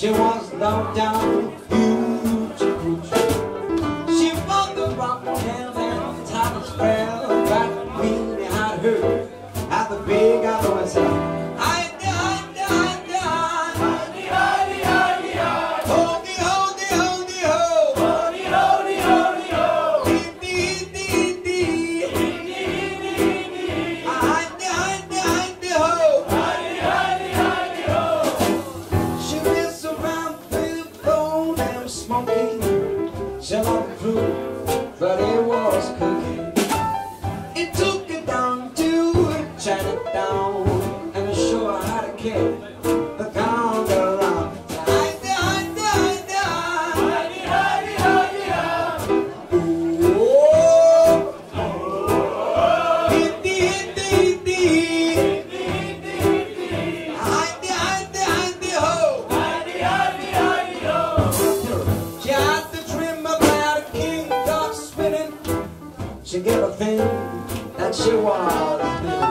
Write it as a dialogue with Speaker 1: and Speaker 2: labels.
Speaker 1: She was low down. jello proof, but it was cooking. It took it down to Chinatown, and I sure had a kid. She gave a thing that she was.